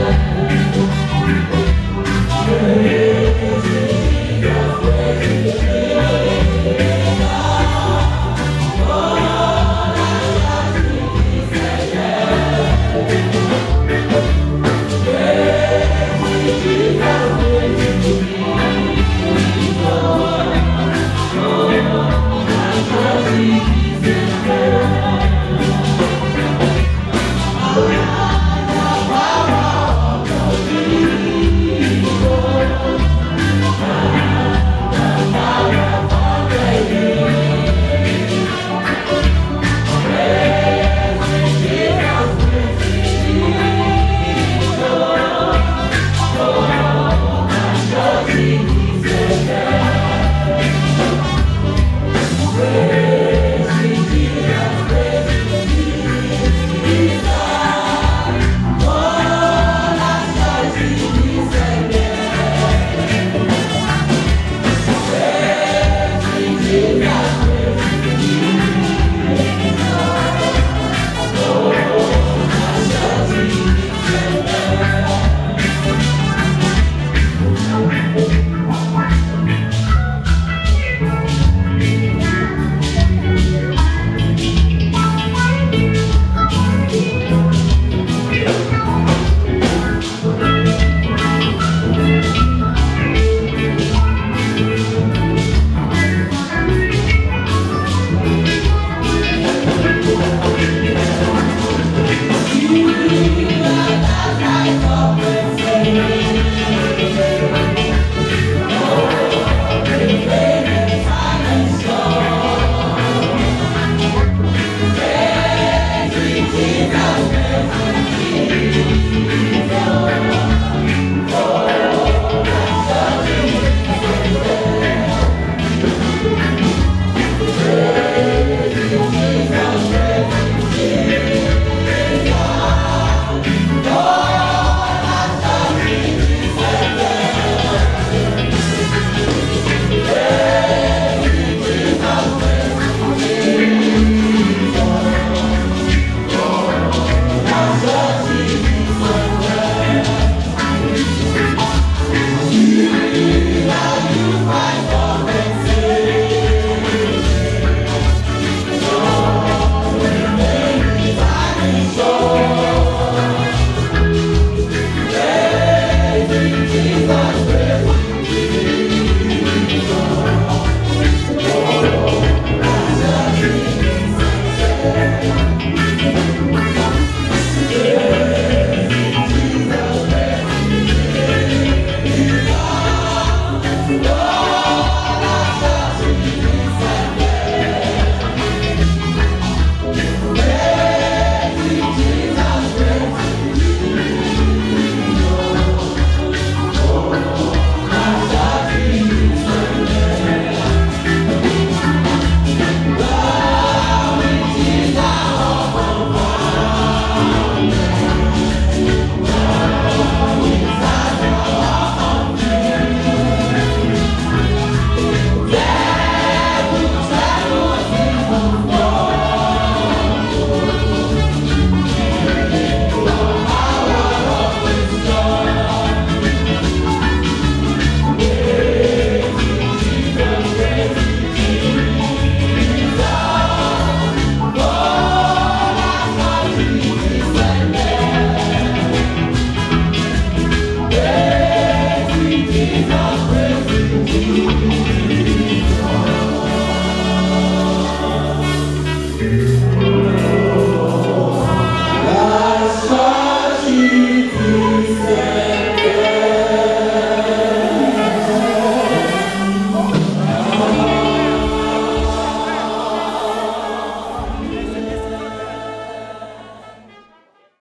love. Thank